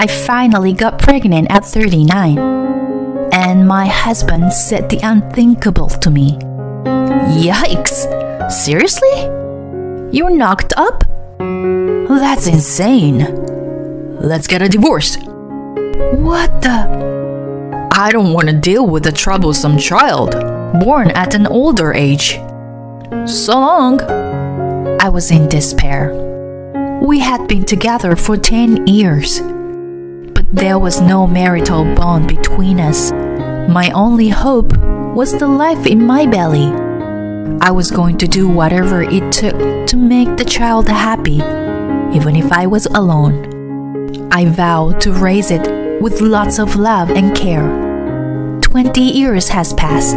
I finally got pregnant at 39. And my husband said the unthinkable to me. Yikes! Seriously? You're knocked up? That's insane. Let's get a divorce. What the? I don't want to deal with a troublesome child, born at an older age. So long. I was in despair. We had been together for 10 years, there was no marital bond between us. My only hope was the life in my belly. I was going to do whatever it took to make the child happy, even if I was alone. I vowed to raise it with lots of love and care. 20 years has passed.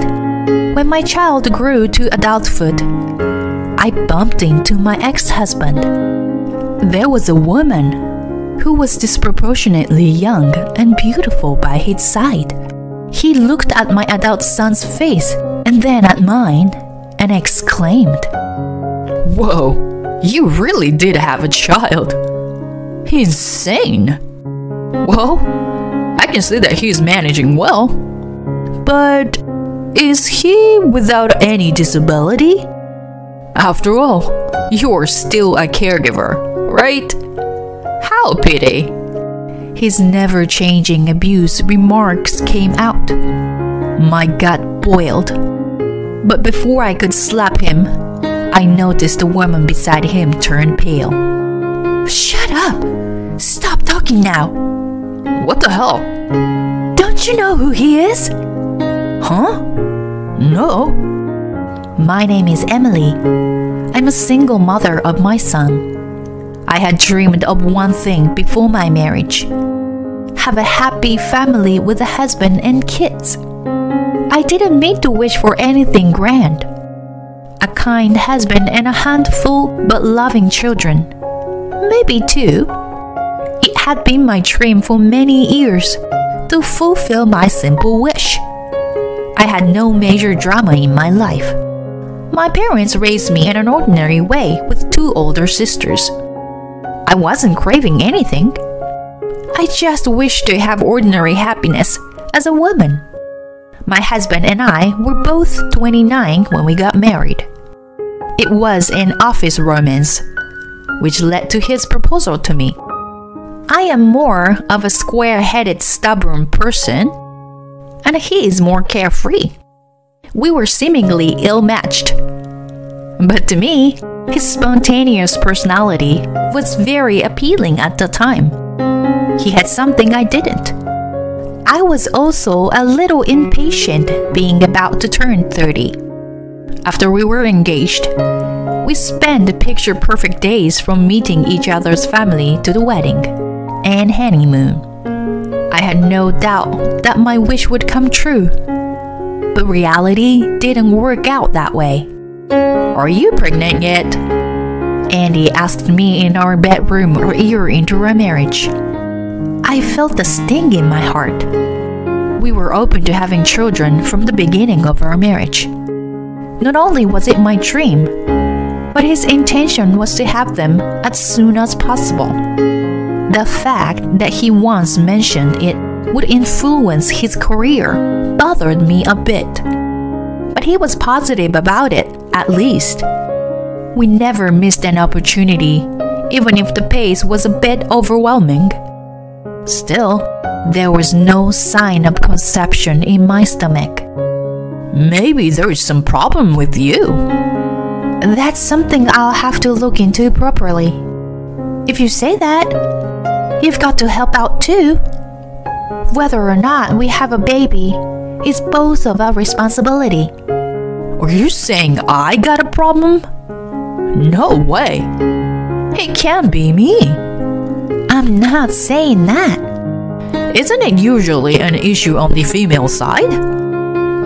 When my child grew to adulthood, I bumped into my ex husband. There was a woman who was disproportionately young and beautiful by his side. He looked at my adult son's face and then at mine and exclaimed, Whoa, you really did have a child. He's insane. Well, I can see that he's managing well. But is he without any disability? After all, you're still a caregiver, right? How pity. His never changing abuse remarks came out. My gut boiled. But before I could slap him, I noticed the woman beside him turn pale. Shut up! Stop talking now! What the hell? Don't you know who he is? Huh? No. My name is Emily. I'm a single mother of my son. I had dreamed of one thing before my marriage have a happy family with a husband and kids. I didn't mean to wish for anything grand. A kind husband and a handful but loving children. Maybe two. It had been my dream for many years to fulfill my simple wish. I had no major drama in my life. My parents raised me in an ordinary way with two older sisters. I wasn't craving anything. I just wished to have ordinary happiness as a woman. My husband and I were both 29 when we got married. It was an office romance, which led to his proposal to me. I am more of a square headed, stubborn person, and he is more carefree. We were seemingly ill matched. But to me, his spontaneous personality was very appealing at the time. He had something I didn't. I was also a little impatient being about to turn 30. After we were engaged, we spent picture perfect days from meeting each other's family to the wedding and honeymoon. I had no doubt that my wish would come true. But reality didn't work out that way. Are you pregnant yet? Andy asked me in our bedroom a year into our marriage. I felt a sting in my heart. We were open to having children from the beginning of our marriage. Not only was it my dream, but his intention was to have them as soon as possible. The fact that he once mentioned it would influence his career bothered me a bit. But he was positive about it, at least. We never missed an opportunity, even if the pace was a bit overwhelming. Still, there was no sign of conception in my stomach. Maybe there is some problem with you. That's something I'll have to look into properly. If you say that, you've got to help out too. Whether or not we have a baby is both of our responsibility. Are you saying I got a problem? No way. It can't be me. I'm not saying that. Isn't it usually an issue on the female side?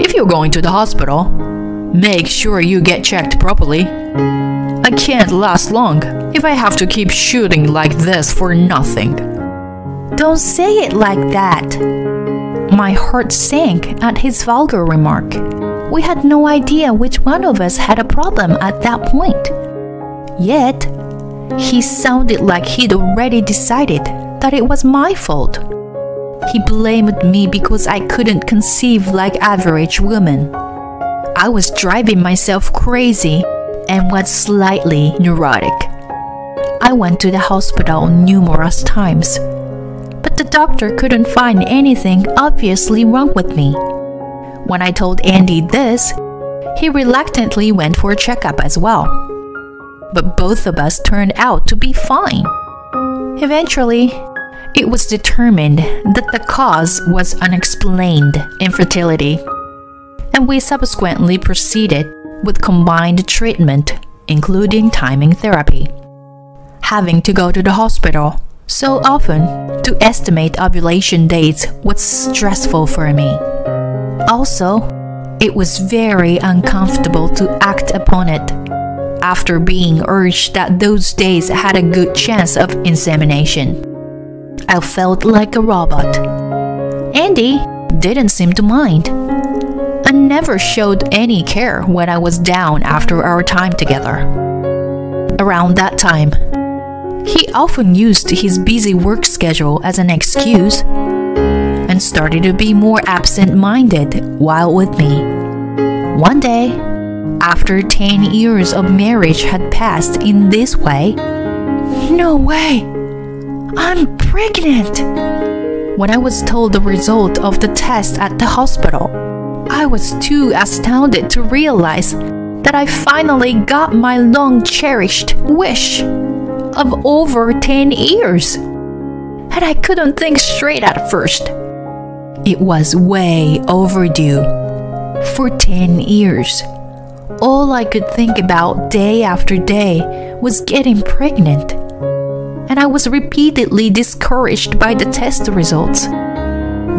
If you're going to the hospital, make sure you get checked properly. I can't last long if I have to keep shooting like this for nothing. Don't say it like that. My heart sank at his vulgar remark. We had no idea which one of us had a problem at that point. Yet, he sounded like he'd already decided that it was my fault. He blamed me because I couldn't conceive like average women. I was driving myself crazy and was slightly neurotic. I went to the hospital numerous times, the doctor couldn't find anything obviously wrong with me. When I told Andy this, he reluctantly went for a checkup as well. But both of us turned out to be fine. Eventually, it was determined that the cause was unexplained infertility, and we subsequently proceeded with combined treatment, including timing therapy. Having to go to the hospital so often to estimate ovulation dates was stressful for me. Also, it was very uncomfortable to act upon it after being urged that those days had a good chance of insemination. I felt like a robot. Andy didn't seem to mind I never showed any care when I was down after our time together. Around that time, he often used his busy work schedule as an excuse and started to be more absent minded while with me. One day, after 10 years of marriage had passed in this way, no way! I'm pregnant! When I was told the result of the test at the hospital, I was too astounded to realize that I finally got my long cherished wish of over 10 years. And I couldn't think straight at first. It was way overdue. For 10 years, all I could think about day after day was getting pregnant. And I was repeatedly discouraged by the test results.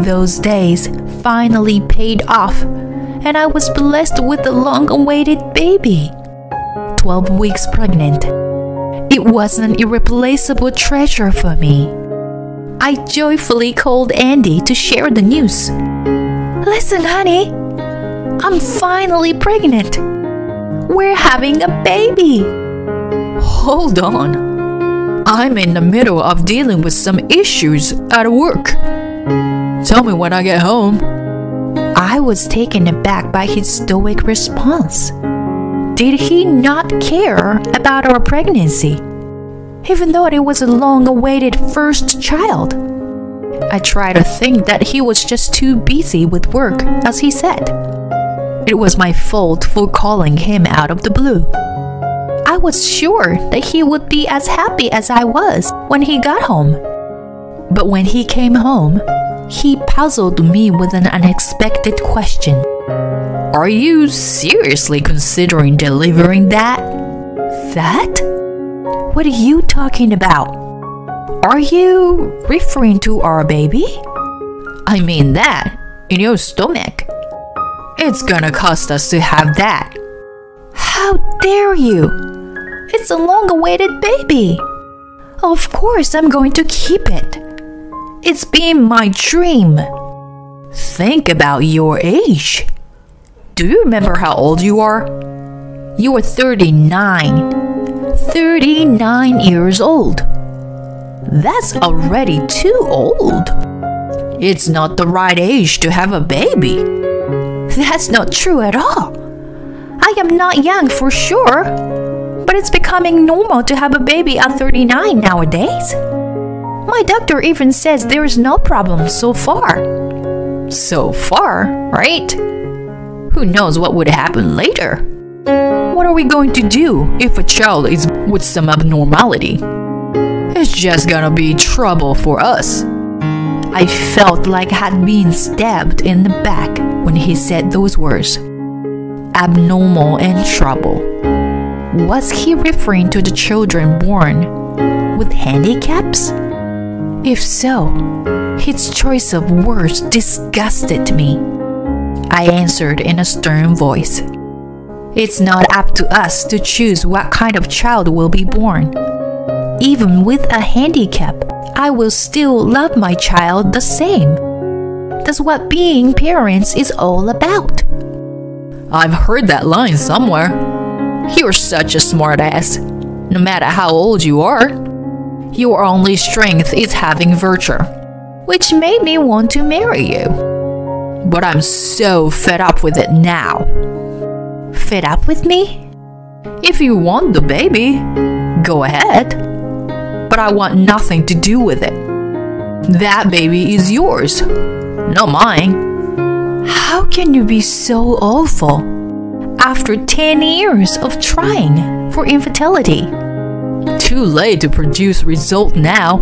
Those days finally paid off, and I was blessed with the long awaited baby. 12 weeks pregnant. It was an irreplaceable treasure for me. I joyfully called Andy to share the news. Listen, honey, I'm finally pregnant. We're having a baby. Hold on. I'm in the middle of dealing with some issues at work. Tell me when I get home. I was taken aback by his stoic response. Did he not care about our pregnancy? even though it was a long awaited first child. I tried to think that he was just too busy with work, as he said. It was my fault for calling him out of the blue. I was sure that he would be as happy as I was when he got home. But when he came home, he puzzled me with an unexpected question. Are you seriously considering delivering that? That? What are you talking about? Are you referring to our baby? I mean that, in your stomach. It's gonna cost us to have that. How dare you! It's a long awaited baby. Of course, I'm going to keep it. It's been my dream. Think about your age. Do you remember how old you are? You are 39. 39 years old. That's already too old. It's not the right age to have a baby. That's not true at all. I am not young for sure, but it's becoming normal to have a baby at 39 nowadays. My doctor even says there is no problem so far. So far, right? Who knows what would happen later? What are we going to do if a child is with some abnormality? It's just gonna be trouble for us. I felt like I had been stabbed in the back when he said those words. Abnormal and trouble. Was he referring to the children born with handicaps? If so, his choice of words disgusted me. I answered in a stern voice. It's not up to us to choose what kind of child will be born. Even with a handicap, I will still love my child the same. That's what being parents is all about. I've heard that line somewhere. You're such a smartass. No matter how old you are, Your only strength is having virtue, which made me want to marry you. But I'm so fed up with it now. Fed up with me? If you want the baby, go ahead. But I want nothing to do with it. That baby is yours, not mine. How can you be so awful after 10 years of trying for infertility? Too late to produce result now.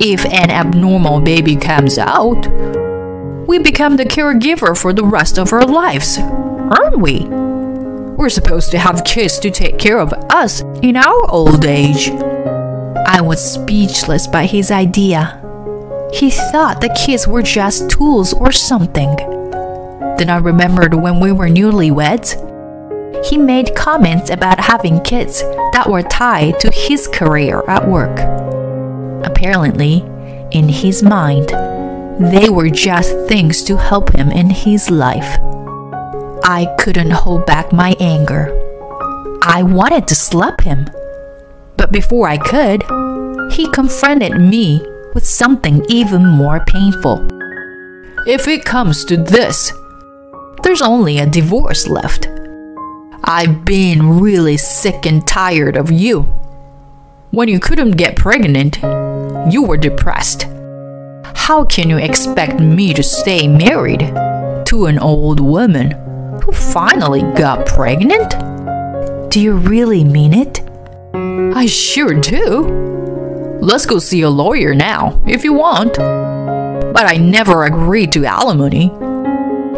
If an abnormal baby comes out, we become the caregiver for the rest of our lives, aren't we? We're supposed to have kids to take care of us in our old age. I was speechless by his idea. He thought the kids were just tools or something. Then I remembered when we were newlyweds he made comments about having kids that were tied to his career at work. Apparently, in his mind, they were just things to help him in his life. I couldn't hold back my anger. I wanted to slap him. But before I could, he confronted me with something even more painful. If it comes to this, there's only a divorce left. I've been really sick and tired of you. When you couldn't get pregnant, you were depressed. How can you expect me to stay married to an old woman who finally got pregnant? Do you really mean it? I sure do. Let's go see a lawyer now, if you want. But I never agreed to alimony.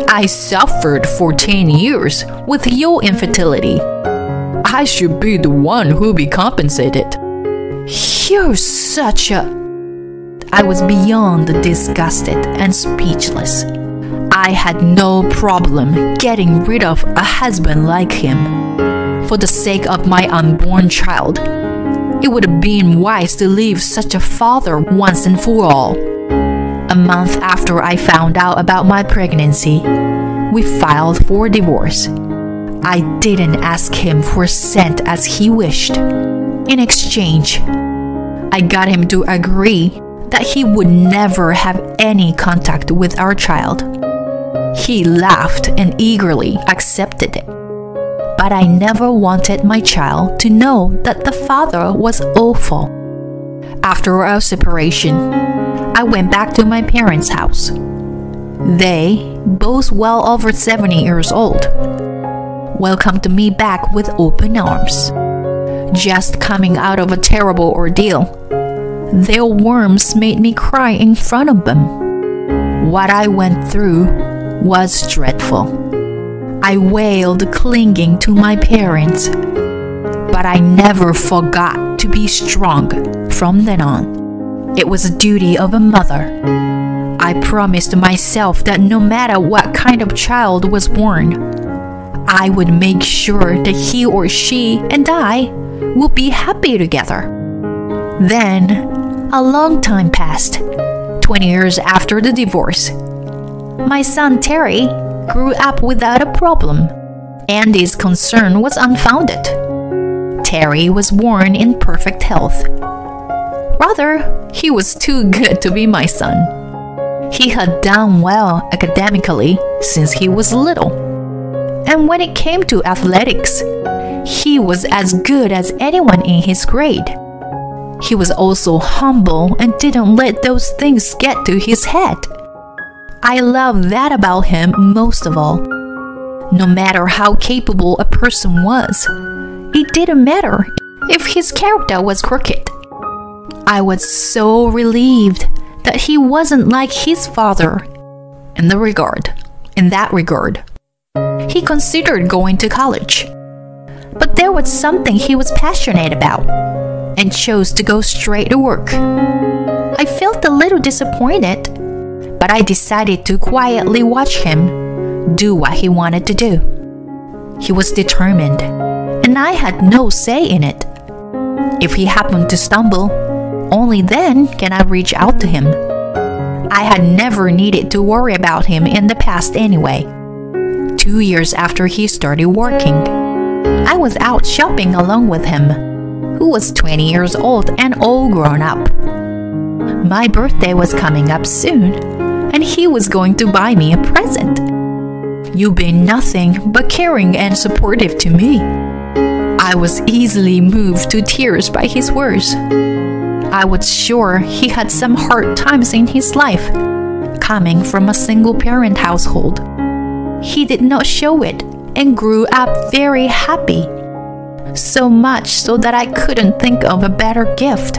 I suffered for 10 years with your infertility. I should be the one who be compensated. You're such a. I was beyond disgusted and speechless. I had no problem getting rid of a husband like him. For the sake of my unborn child, it would have been wise to leave such a father once and for all. A month after I found out about my pregnancy, we filed for divorce. I didn't ask him for a cent as he wished. In exchange, I got him to agree that he would never have any contact with our child. He laughed and eagerly accepted it. But I never wanted my child to know that the father was awful. After our separation, I went back to my parents' house. They, both well over 70 years old, welcomed me back with open arms. Just coming out of a terrible ordeal, their worms made me cry in front of them. What I went through was dreadful. I wailed, clinging to my parents, but I never forgot to be strong from then on. It was a duty of a mother. I promised myself that no matter what kind of child was born, I would make sure that he or she and I would be happy together. Then, a long time passed 20 years after the divorce. My son Terry grew up without a problem. Andy's concern was unfounded. Terry was born in perfect health Rather, he was too good to be my son. He had done well academically since he was little. And when it came to athletics, he was as good as anyone in his grade. He was also humble and didn't let those things get to his head. I love that about him most of all. No matter how capable a person was, it didn't matter if his character was crooked. I was so relieved that he wasn't like his father in the regard, in that regard. He considered going to college, but there was something he was passionate about and chose to go straight to work. I felt a little disappointed, but I decided to quietly watch him do what he wanted to do. He was determined, and I had no say in it. If he happened to stumble, only then can I reach out to him. I had never needed to worry about him in the past anyway. Two years after he started working, I was out shopping along with him. Who was 20 years old and all grown up. My birthday was coming up soon, and he was going to buy me a present. You've been nothing but caring and supportive to me. I was easily moved to tears by his words. I was sure he had some hard times in his life, coming from a single parent household. He did not show it and grew up very happy. So much so that I couldn't think of a better gift.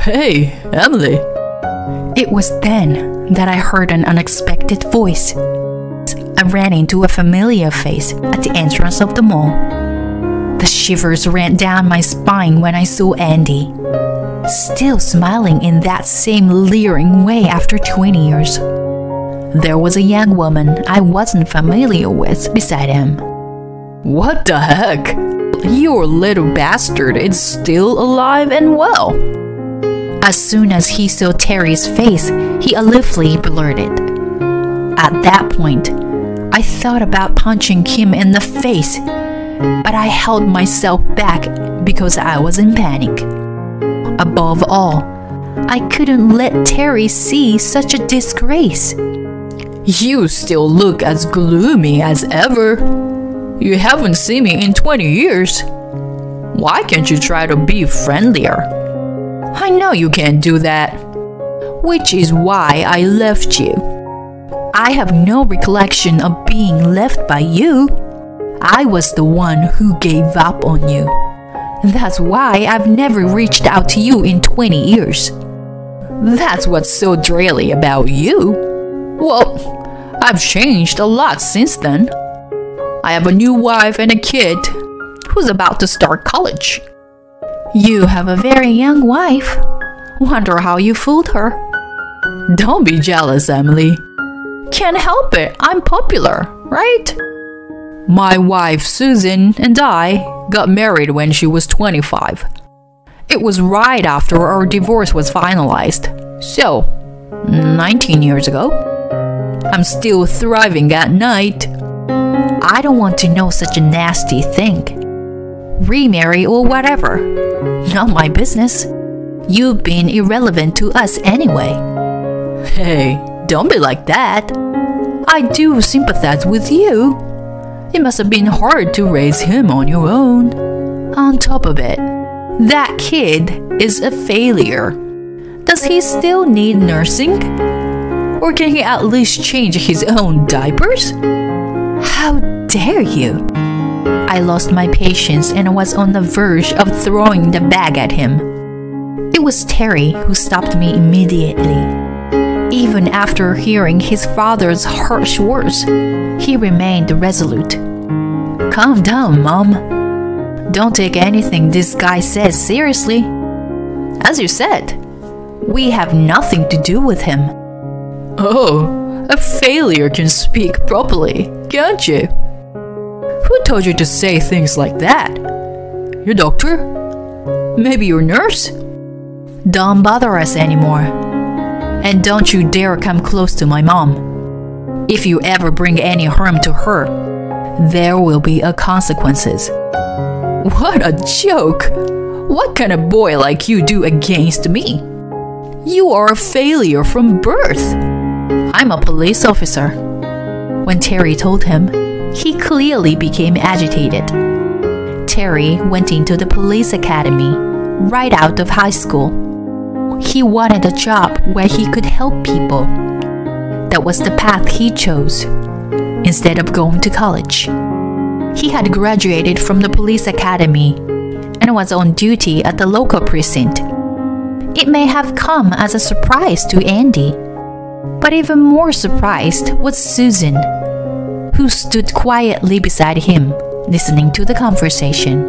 Hey, Emily. It was then that I heard an unexpected voice. I ran into a familiar face at the entrance of the mall. The shivers ran down my spine when I saw Andy, still smiling in that same leering way after 20 years. There was a young woman I wasn't familiar with beside him. What the heck? Your little bastard is still alive and well. As soon as he saw Terry's face, he aloofly blurted. At that point, I thought about punching him in the face, but I held myself back because I was in panic. Above all, I couldn't let Terry see such a disgrace. You still look as gloomy as ever. You haven't seen me in 20 years. Why can't you try to be friendlier? I know you can't do that. Which is why I left you. I have no recollection of being left by you. I was the one who gave up on you. That's why I've never reached out to you in 20 years. That's what's so dreary about you. Well, I've changed a lot since then. I have a new wife and a kid who's about to start college. You have a very young wife. Wonder how you fooled her. Don't be jealous, Emily. Can't help it, I'm popular, right? My wife Susan and I got married when she was 25. It was right after our divorce was finalized. So, 19 years ago. I'm still thriving at night. I don't want to know such a nasty thing remarry or whatever. Not my business. You've been irrelevant to us anyway. Hey, don't be like that. I do sympathize with you. It must have been hard to raise him on your own. On top of it, that kid is a failure. Does he still need nursing? Or can he at least change his own diapers? How dare you! I lost my patience and was on the verge of throwing the bag at him. It was Terry who stopped me immediately. Even after hearing his father's harsh words, he remained resolute. Calm down, Mom. Don't take anything this guy says seriously. As you said, we have nothing to do with him. Oh, a failure can speak properly, can't you? Who told you to say things like that? Your doctor? Maybe your nurse? Don't bother us anymore. And don't you dare come close to my mom. If you ever bring any harm to her, there will be a consequences. What a joke! What can a boy like you do against me? You are a failure from birth. I'm a police officer. When Terry told him, he clearly became agitated. Terry went into the police academy right out of high school. He wanted a job where he could help people. That was the path he chose instead of going to college. He had graduated from the police academy and was on duty at the local precinct. It may have come as a surprise to Andy, but even more surprised was Susan who stood quietly beside him, listening to the conversation.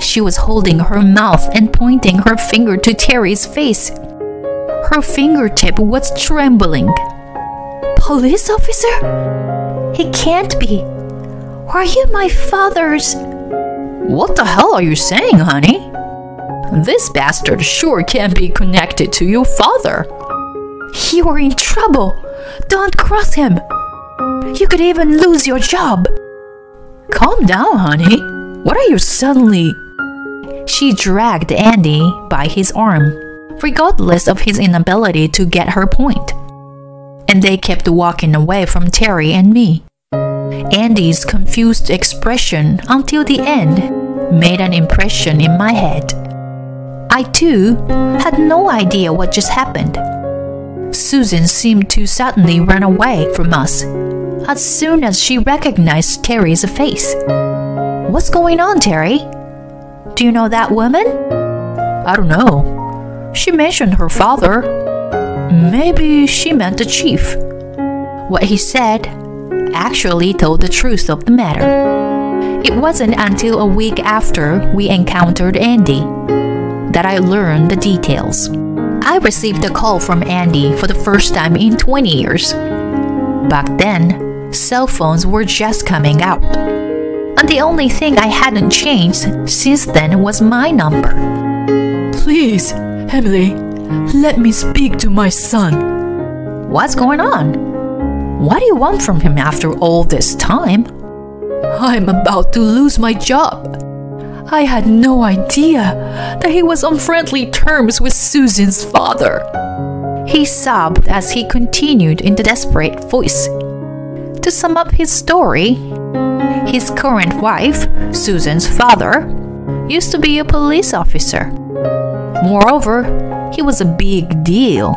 She was holding her mouth and pointing her finger to Terry's face. Her fingertip was trembling. Police officer? He can't be. Are you my father's? What the hell are you saying, honey? This bastard sure can't be connected to your father. You are in trouble. Don't cross him. You could even lose your job. Calm down, honey. What are you suddenly. She dragged Andy by his arm, regardless of his inability to get her point. And they kept walking away from Terry and me. Andy's confused expression until the end made an impression in my head. I too had no idea what just happened. Susan seemed to suddenly run away from us as soon as she recognized Terry's face. What's going on, Terry? Do you know that woman? I don't know. She mentioned her father. Maybe she meant the chief. What he said actually told the truth of the matter. It wasn't until a week after we encountered Andy that I learned the details. I received a call from Andy for the first time in 20 years. Back then, cell phones were just coming out. And the only thing I hadn't changed since then was my number. Please, Emily, let me speak to my son. What's going on? What do you want from him after all this time? I'm about to lose my job. I had no idea that he was on friendly terms with Susan's father. He sobbed as he continued in the desperate voice. To sum up his story, his current wife, Susan's father, used to be a police officer. Moreover, he was a big deal,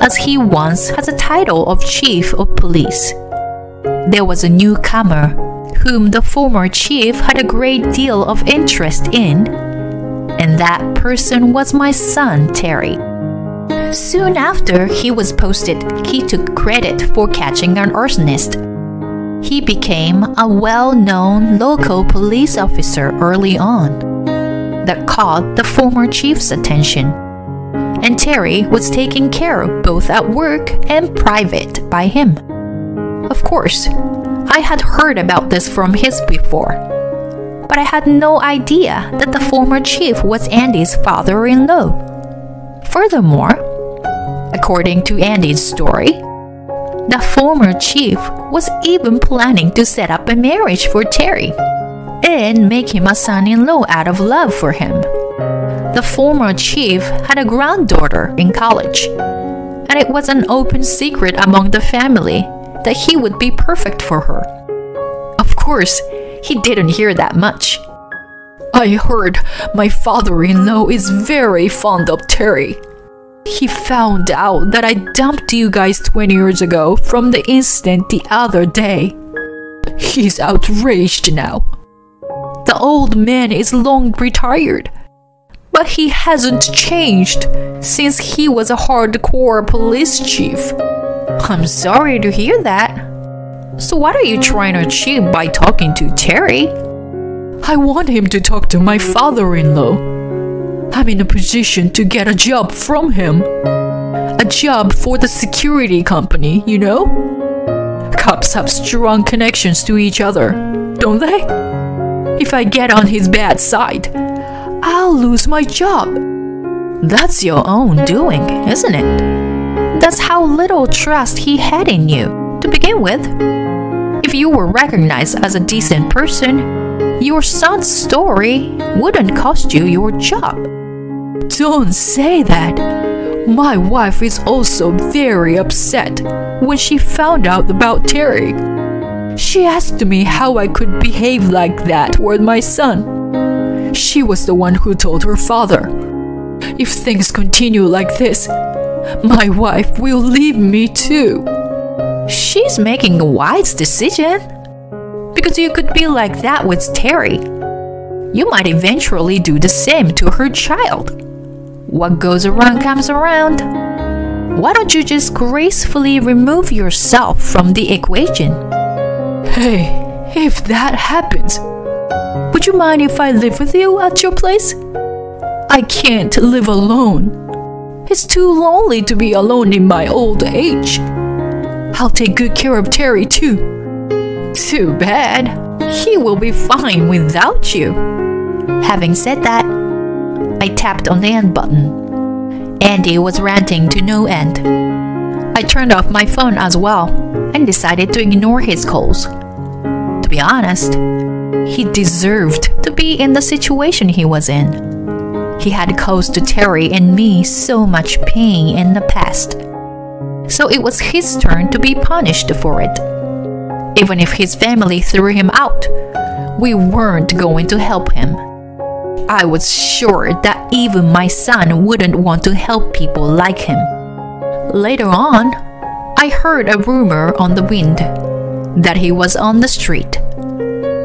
as he once had the title of Chief of Police. There was a newcomer whom the former chief had a great deal of interest in, and that person was my son, Terry. Soon after he was posted, he took credit for catching an arsonist. He became a well known local police officer early on that caught the former chief's attention. And Terry was taken care of both at work and private by him. Of course, I had heard about this from his before, but I had no idea that the former chief was Andy's father in law. Furthermore, according to Andy's story, the former chief was even planning to set up a marriage for Terry and make him a son in law out of love for him. The former chief had a granddaughter in college, and it was an open secret among the family that he would be perfect for her. Of course, he didn't hear that much. I heard my father in law is very fond of Terry. He found out that I dumped you guys 20 years ago from the instant the other day. He's outraged now. The old man is long retired, but he hasn't changed since he was a hardcore police chief. Oh, I'm sorry to hear that. So, what are you trying to achieve by talking to Terry? I want him to talk to my father in law. I'm in a position to get a job from him. A job for the security company, you know? Cops have strong connections to each other, don't they? If I get on his bad side, I'll lose my job. That's your own doing, isn't it? That's how little trust he had in you to begin with. If you were recognized as a decent person, your son's story wouldn't cost you your job. Don't say that. My wife is also very upset when she found out about Terry. She asked me how I could behave like that toward my son. She was the one who told her father. If things continue like this, my wife will leave me too. She's making a wise decision. Because you could be like that with Terry. You might eventually do the same to her child. What goes around comes around. Why don't you just gracefully remove yourself from the equation? Hey, if that happens, would you mind if I live with you at your place? I can't live alone. It's too lonely to be alone in my old age. I'll take good care of Terry too. Too bad. He will be fine without you. Having said that, I tapped on the end button. Andy was ranting to no end. I turned off my phone as well and decided to ignore his calls. To be honest, he deserved to be in the situation he was in. He had caused Terry and me so much pain in the past. So it was his turn to be punished for it. Even if his family threw him out, we weren't going to help him. I was sure that even my son wouldn't want to help people like him. Later on, I heard a rumor on the wind that he was on the street.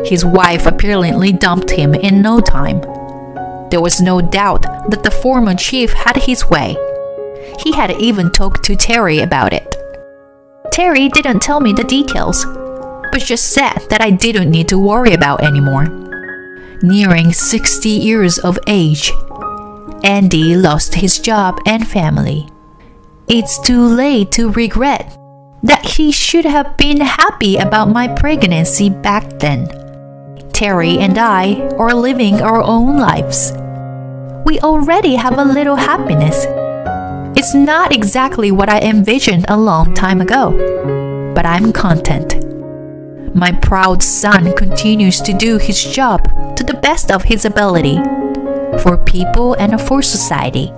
His wife apparently dumped him in no time. There was no doubt that the former chief had his way. He had even talked to Terry about it. Terry didn't tell me the details, but just said that I didn't need to worry about anymore nearing 60 years of age. Andy lost his job and family. It's too late to regret that he should have been happy about my pregnancy back then. Terry and I are living our own lives. We already have a little happiness. It's not exactly what I envisioned a long time ago, but I'm content. My proud son continues to do his job to the best of his ability for people and for society.